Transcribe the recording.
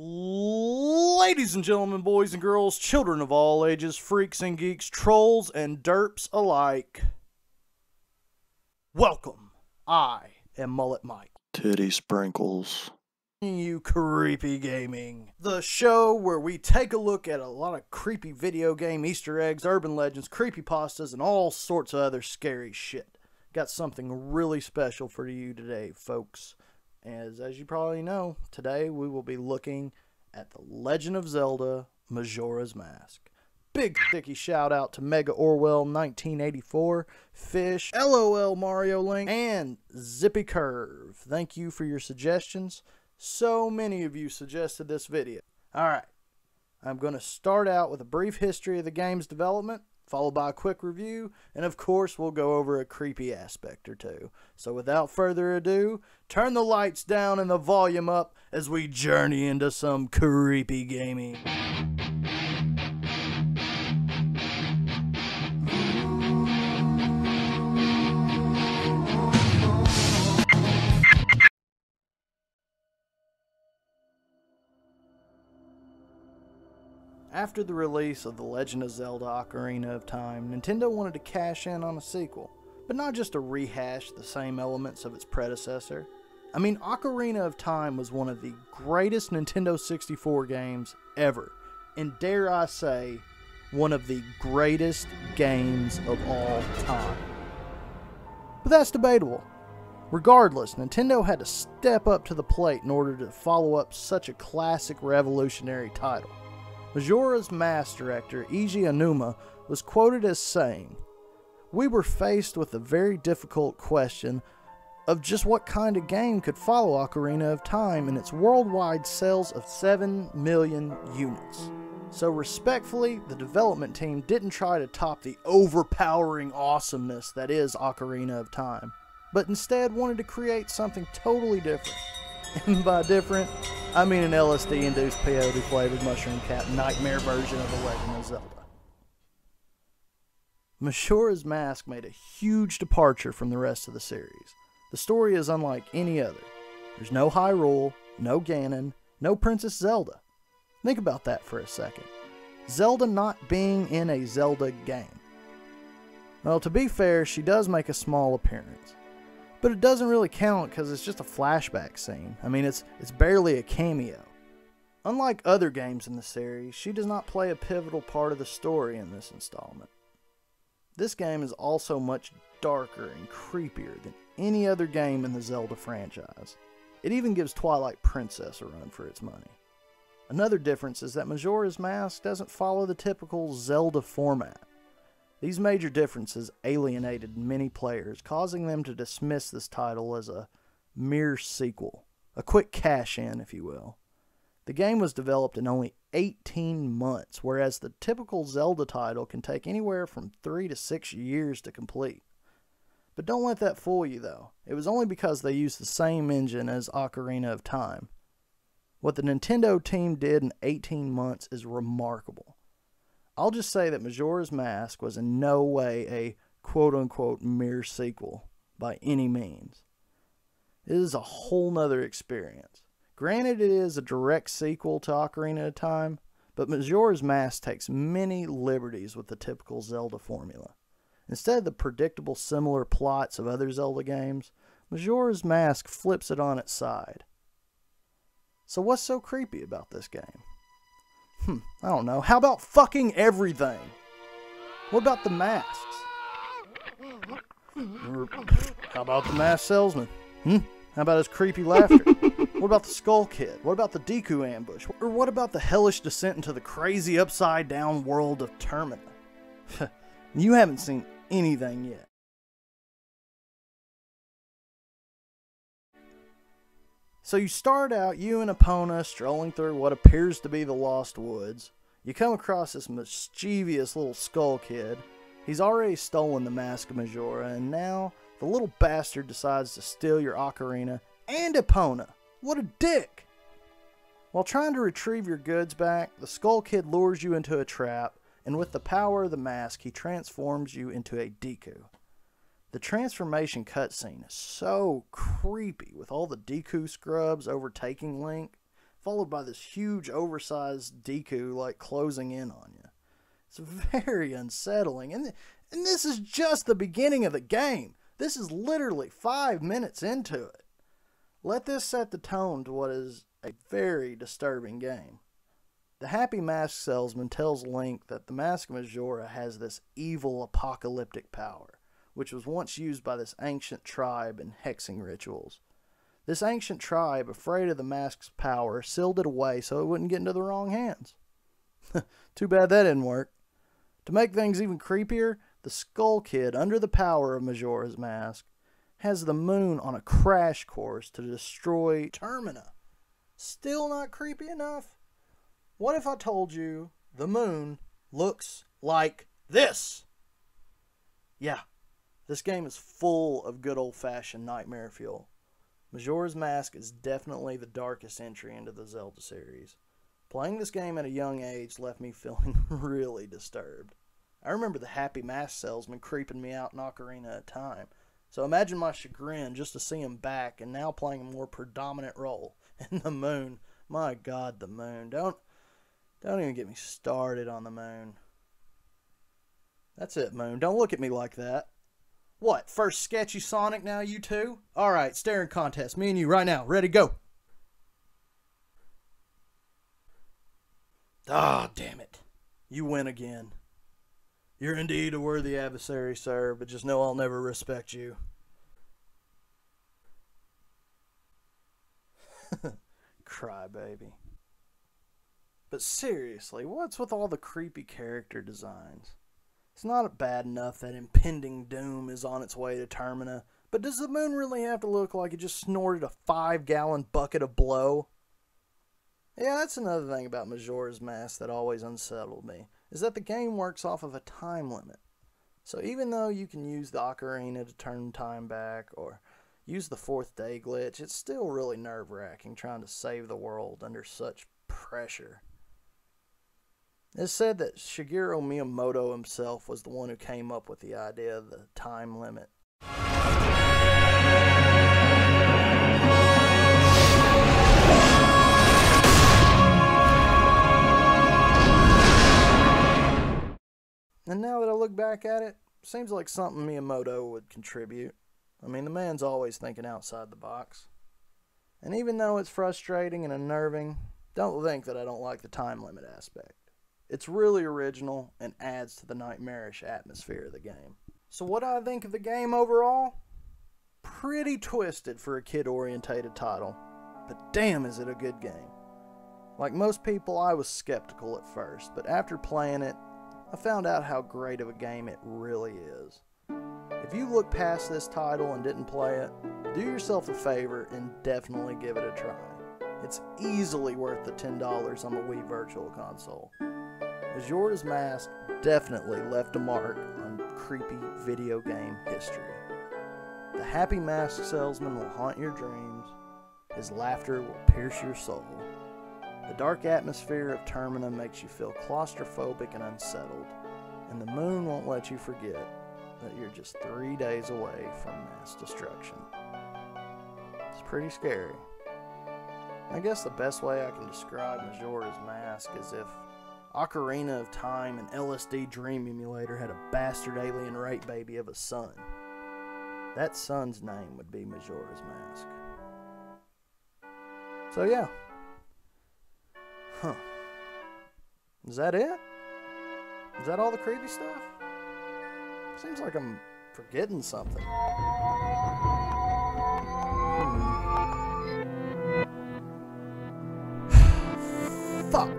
Ladies and gentlemen, boys and girls, children of all ages, freaks and geeks, trolls and derps alike, welcome. I am Mullet Mike. Titty sprinkles. You creepy gaming. The show where we take a look at a lot of creepy video game Easter eggs, urban legends, creepy pastas, and all sorts of other scary shit. Got something really special for you today, folks. As as you probably know, today we will be looking at The Legend of Zelda Majora's Mask. Big sticky shout out to Mega Orwell 1984, Fish, LOL Mario Link, and Zippy Curve. Thank you for your suggestions. So many of you suggested this video. Alright, I'm going to start out with a brief history of the game's development, followed by a quick review, and of course, we'll go over a creepy aspect or two. So, without further ado, turn the lights down and the volume up as we journey into some creepy gaming. After the release of The Legend of Zelda Ocarina of Time, Nintendo wanted to cash in on a sequel, but not just to rehash the same elements of its predecessor. I mean, Ocarina of Time was one of the greatest Nintendo 64 games ever, and dare I say, one of the greatest games of all time. But that's debatable. Regardless, Nintendo had to step up to the plate in order to follow up such a classic revolutionary title. Majora's Mask director Eiji Aonuma was quoted as saying, We were faced with a very difficult question of just what kind of game could follow Ocarina of Time in its worldwide sales of 7 million units. So, respectfully, the development team didn't try to top the overpowering awesomeness that is Ocarina of Time, but instead wanted to create something totally different. And by different, I mean an LSD induced peyote flavored mushroom cap nightmare version of The Legend of Zelda. Majora's Mask made a huge departure from the rest of the series. The story is unlike any other. There's no Hyrule, no Ganon, no Princess Zelda. Think about that for a second. Zelda not being in a Zelda game. Well, to be fair, she does make a small appearance. But it doesn't really count because it's just a flashback scene. I mean, it's, it's barely a cameo. Unlike other games in the series, she does not play a pivotal part of the story in this installment. This game is also much darker and creepier than any other game in the Zelda franchise. It even gives Twilight Princess a run for its money. Another difference is that Majora's Mask doesn't follow the typical Zelda format. These major differences alienated many players, causing them to dismiss this title as a mere sequel, a quick cash in, if you will. The game was developed in only 18 months, whereas the typical Zelda title can take anywhere from 3 to 6 years to complete. But don't let that fool you, though. It was only because they used the same engine as Ocarina of Time. What the Nintendo team did in 18 months is remarkable. I'll just say that Majora's Mask was in no way a quote unquote mere sequel by any means. It is a whole nother experience. Granted, it is a direct sequel to Ocarina of Time, but Majora's Mask takes many liberties with the typical Zelda formula. Instead of the predictable similar plots of other Zelda games, Majora's Mask flips it on its side. So, what's so creepy about this game? Hmm, I don't know. How about fucking everything? What about the masks? Or how about the mask salesman? Hmm? How about his creepy laughter? what about the skull kid? What about the Deku ambush? Or what about the hellish descent into the crazy upside down world of Termina? you haven't seen anything yet. So you start out, you and Epona, strolling through what appears to be the Lost Woods. You come across this mischievous little skull kid. He's already stolen the Mask of Majora, and now the little bastard decides to steal your ocarina and Epona. What a dick! While trying to retrieve your goods back, the Skull Kid lures you into a trap, and with the power of the mask, he transforms you into a Deku. The transformation cutscene is so creepy with all the Deku scrubs overtaking Link. followed by this huge, oversized Deku like closing in on you. It's very unsettling, and and this is just the beginning of the game. This is literally five minutes into it. Let this set the tone to what is a very disturbing game. The Happy Mask salesman tells Link that the Mask Majora has this evil apocalyptic power, which was once used by this ancient tribe in hexing rituals. This ancient tribe, afraid of the mask's power, sealed it away so it wouldn't get into the wrong hands. Too bad that didn't work. To make things even creepier, the Skull Kid, under the power of Majora's Mask, has the moon on a crash course to destroy Termina. Still not creepy enough? What if I told you the moon looks like this? Yeah, this game is full of good old fashioned nightmare fuel. Majora's Mask is definitely the darkest entry into the Zelda series. Playing this game at a young age left me feeling really disturbed. I remember the happy mask salesman creeping me out in Ocarina of Time. So imagine my chagrin just to see him back and now playing a more predominant role And the moon. My god, the moon. Don't don't even get me started on the moon. That's it, moon. Don't look at me like that. What, first sketchy Sonic now, you two? Alright, staring contest. Me and you right now. Ready, go. Ah, damn it. You win again. You're indeed a worthy adversary, sir, but just know I'll never respect you. Cry, baby. But seriously, what's with all the creepy character designs? It's not bad enough that impending doom is on its way to Termina, but does the moon really have to look like it just snorted a five gallon bucket of blow? Yeah, that's another thing about Majora's Mask that always unsettled me is that the game works off of a time limit. So even though you can use the ocarina to turn time back or use the fourth day glitch, it's still really nerve wracking trying to save the world under such pressure. It's said that Shigeru Miyamoto himself was the one who came up with the idea of the time limit. And now that I look back at it, seems like something Miyamoto would contribute. I mean, the man's always thinking outside the box. And even though it's frustrating and unnerving, don't think that I don't like the time limit aspect. It's really original and adds to the nightmarish atmosphere of the game. So, what do I think of the game overall? Pretty twisted for a kid orientated title, but damn, is it a good game. Like most people, I was skeptical at first, but after playing it, I found out how great of a game it really is. If you look past this title and didn't play it, do yourself a favor and definitely give it a try. It's easily worth the $10 on the Wii Virtual Console. Majora's Mask definitely left a mark on creepy video game history. The happy mask salesman will haunt your dreams, his laughter will pierce your soul. The dark atmosphere of Termina makes you feel claustrophobic and unsettled, and the moon won't let you forget that you're just three days away from mass destruction. It's pretty scary. I guess the best way I can describe Majora's Mask is if Ocarina of Time and LSD Dream Emulator had a bastard alien rape baby of a son. That son's name would be Majora's Mask. So, yeah. Huh. Is that it? Is that all the creepy stuff? Seems like I'm forgetting something. Hmm. Fuck.